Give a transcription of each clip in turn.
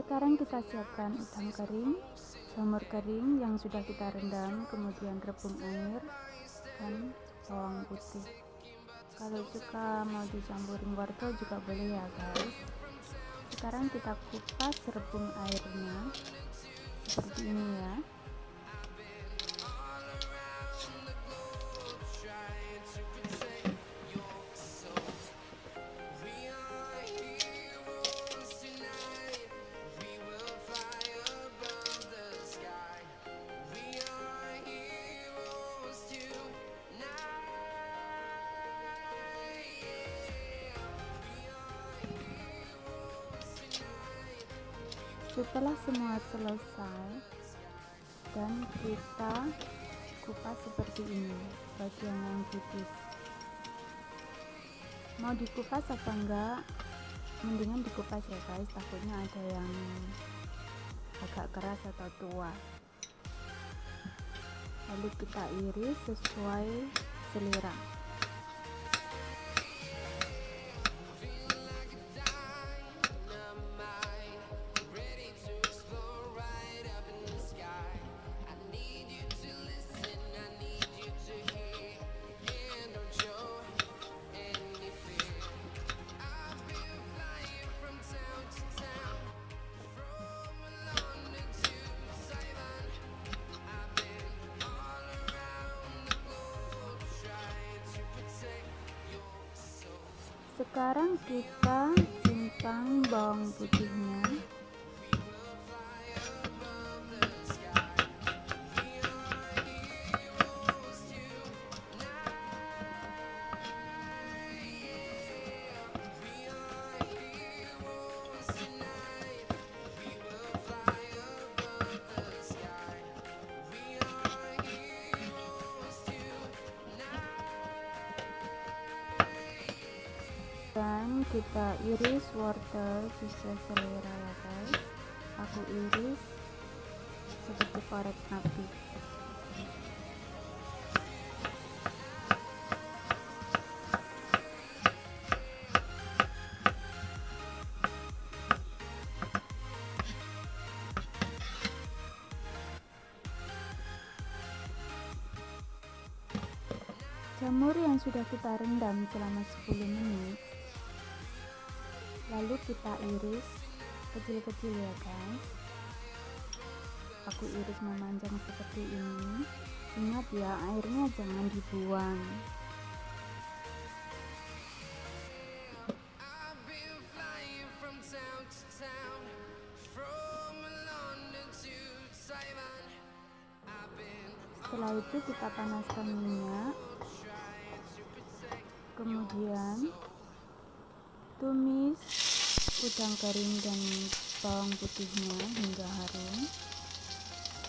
Sekarang kita siapkan udang kering, jamur kering yang sudah kita rendam, kemudian rebung air dan bawang putih. Kalau suka mau dicampurin wortel juga boleh ya guys. Sekarang kita kupas rebung airnya seperti ini ya. Setelah semua selesai dan kita kupas seperti ini bagian yang tipis. Mau dikupas apa enggak? Mendingan dikupas ya guys. Takutnya ada yang agak keras atau tua. Lalu kita iris sesuai selera sekarang kita simpan bawang putihnya kita iris wortel bisa selera ya guys aku iris seperti korek api jamur yang sudah kita rendam selama 10 menit lalu kita iris kecil-kecil ya guys. Aku iris memanjang seperti ini. Ingat ya airnya jangan dibuang. Setelah itu kita panaskan minyak. kemudian tumis udang kering dan bawang putihnya hingga harum.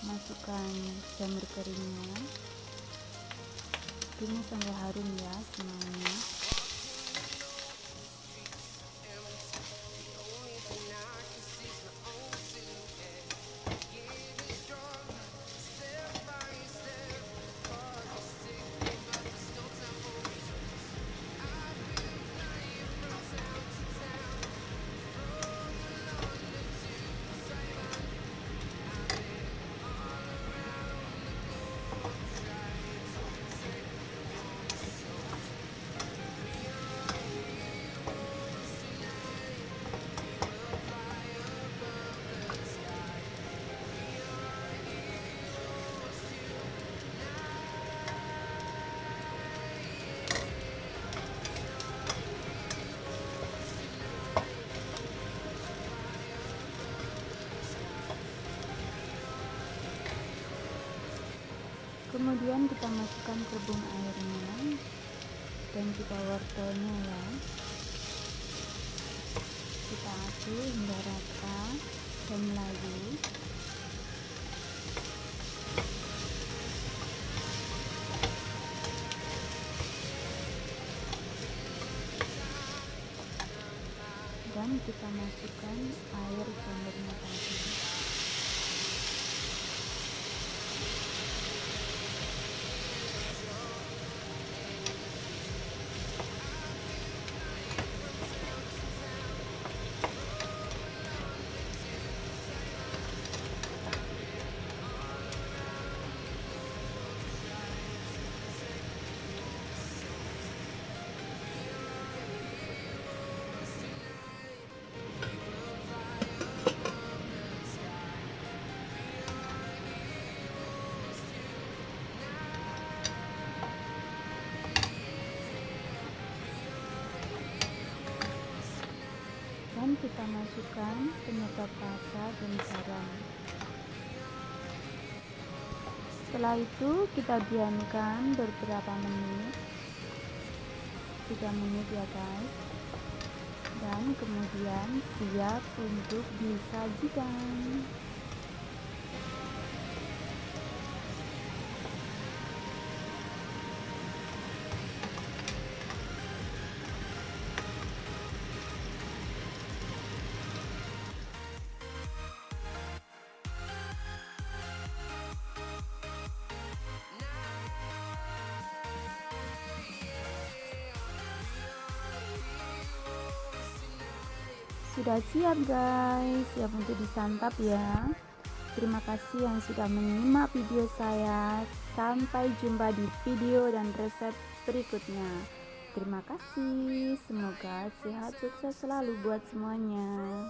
Masukkan jamur keringnya. Ini sampai harum ya semuanya kemudian kita masukkan rebung airnya dan juga wortelnya ya. Kita aduk hingga rata dan melayu. Dan kita masukkan air jamurnya tadi kita masukkan penyedap rasa dan garam. Setelah itu kita diamkan beberapa menit 3 menit ya guys. Dan kemudian siap untuk disajikan sudah siap guys. Siap untuk disantap ya. Terima kasih yang sudah menyimak video saya. Sampai jumpa di video dan resep berikutnya. Terima kasih. Semoga sehat sukses selalu buat semuanya